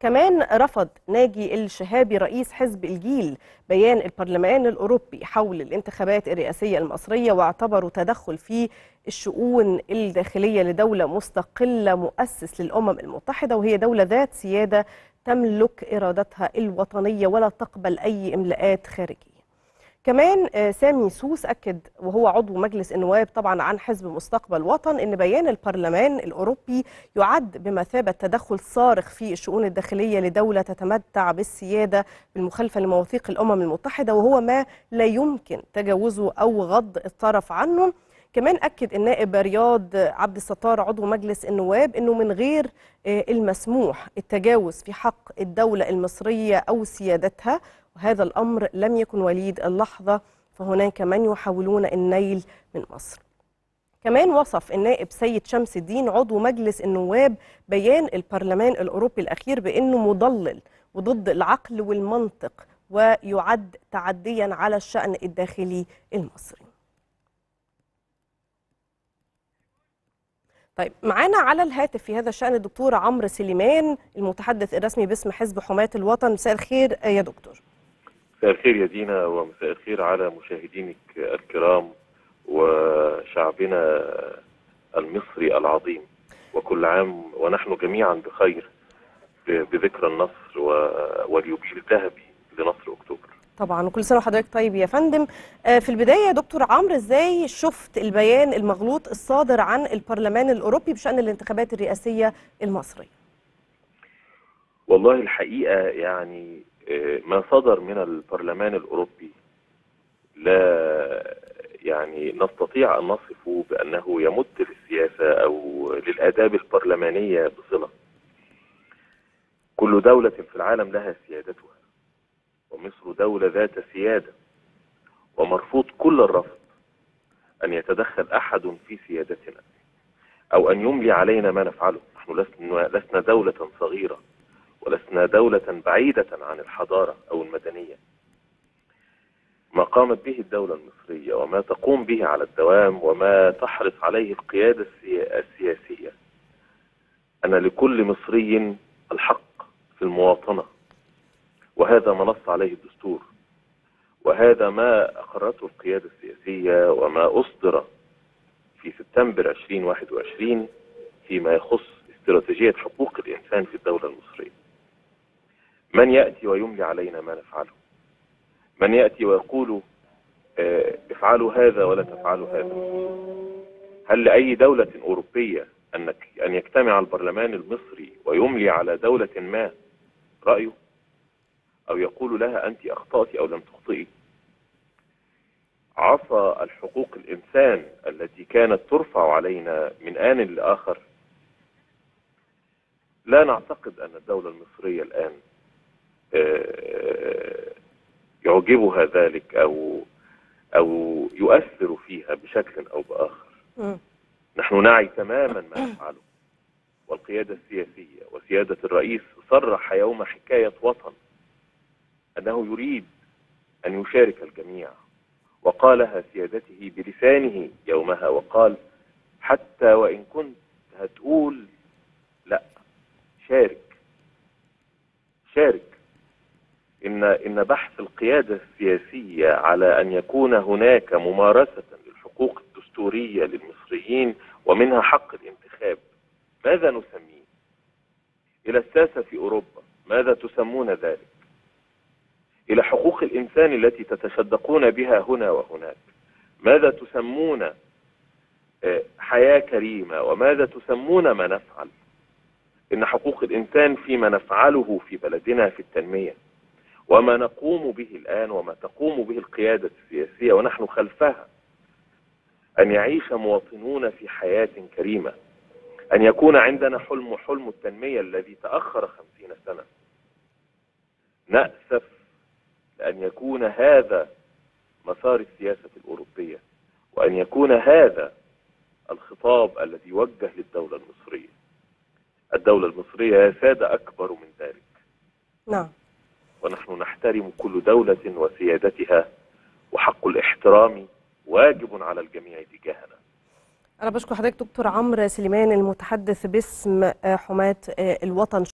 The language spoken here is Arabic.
كمان رفض ناجي الشهابي رئيس حزب الجيل بيان البرلمان الأوروبي حول الانتخابات الرئاسية المصرية واعتبره تدخل في الشؤون الداخلية لدولة مستقلة مؤسس للأمم المتحدة وهي دولة ذات سيادة تملك إرادتها الوطنية ولا تقبل أي إملاءات خارجية. كمان سامي سوس أكد وهو عضو مجلس النواب طبعا عن حزب مستقبل وطن أن بيان البرلمان الأوروبي يعد بمثابة تدخل صارخ في الشؤون الداخلية لدولة تتمتع بالسيادة بالمخالفة لمواثيق الأمم المتحدة وهو ما لا يمكن تجاوزه أو غض الطرف عنه. كمان أكد النائب رياض عبد الستار عضو مجلس النواب أنه من غير المسموح التجاوز في حق الدولة المصرية أو سيادتها وهذا الأمر لم يكن وليد اللحظة فهناك من يحاولون النيل من مصر. كمان وصف النائب سيد شمس الدين عضو مجلس النواب بيان البرلمان الأوروبي الأخير بأنه مضلل وضد العقل والمنطق ويعد تعديا على الشأن الداخلي المصري. طيب معانا على الهاتف في هذا الشأن الدكتور عمرو سليمان المتحدث الرسمي باسم حزب حماة الوطن. مساء الخير يا دكتور. مساء الخير يا دينا ومساء الخير على مشاهدينك الكرام وشعبنا المصري العظيم. وكل عام ونحن جميعا بخير بذكرى النصر واليوبيل الذهبي. طبعا. وكل سنة وحضرتك طيب يا فندم. في البداية يا دكتور عمرو إزاي شفت البيان المغلوط الصادر عن البرلمان الأوروبي بشأن الانتخابات الرئاسية المصرية؟ والله الحقيقة يعني ما صدر من البرلمان الأوروبي لا يعني نستطيع أن نصفه بأنه يمت للسياسة أو للآداب البرلمانية بصلة. كل دولة في العالم لها سيادتها. ومصر دولة ذات سيادة ومرفوض كل الرفض أن يتدخل أحد في سيادتنا أو أن يملي علينا ما نفعله. نحن لسنا, دولة صغيرة ولسنا دولة بعيدة عن الحضارة أو المدنية. ما قامت به الدولة المصرية وما تقوم به على الدوام وما تحرص عليه القيادة السياسية. أن لكل مصري الحق في المواطنة. وهذا ما نص عليه الدستور. وهذا ما أقرته القيادة السياسية وما أصدر في سبتمبر 2021 فيما يخص استراتيجية حقوق الإنسان في الدولة المصرية. من يأتي ويملي علينا ما نفعله؟ من يأتي ويقول افعلوا هذا ولا تفعلوا هذا؟ هل لأي دولة أوروبية أن يجتمع البرلمان المصري ويملي على دولة ما رأيه؟ أو يقول لها أنت أخطأت أو لم تخطئي. عصا الحقوق الإنسان التي كانت ترفع علينا من آن لآخر. لا نعتقد أن الدولة المصرية الآن يعجبها ذلك أو أو يؤثر فيها بشكل أو بآخر. نحن نعي تماما ما نفعله. والقيادة السياسية وسيادة الرئيس صرح يوم حكاية وطن. أنه يريد أن يشارك الجميع وقالها سيادته بلسانه يومها وقال حتى وإن كنت هتقول لا شارك شارك إن إن بحث القيادة السياسية على أن يكون هناك ممارسة للحقوق الدستورية للمصريين ومنها حق الانتخاب ماذا نسميه؟ إلى الساسة في أوروبا ماذا تسمون ذلك؟ إلى حقوق الإنسان التي تتصدقون بها هنا وهناك. ماذا تسمون حياة كريمة؟ وماذا تسمون ما نفعل؟ إن حقوق الإنسان فيما نفعله في بلدنا في التنمية. وما نقوم به الآن وما تقوم به القيادة السياسية ونحن خلفها. أن يعيش مواطنون في حياة كريمة. أن يكون عندنا حلم حلم التنمية الذي تأخر خمسين سنة. نأسف أن يكون هذا مسار السياسة الأوروبية وأن يكون هذا الخطاب الذي يوجه للدولة المصرية. الدولة المصرية يا سادة أكبر من ذلك. نعم. ونحن نحترم كل دولة وسيادتها وحق الاحترام واجب على الجميع تجاهنا. أنا بشكر حضرتك دكتور عمرو سليمان المتحدث باسم حماة الوطن.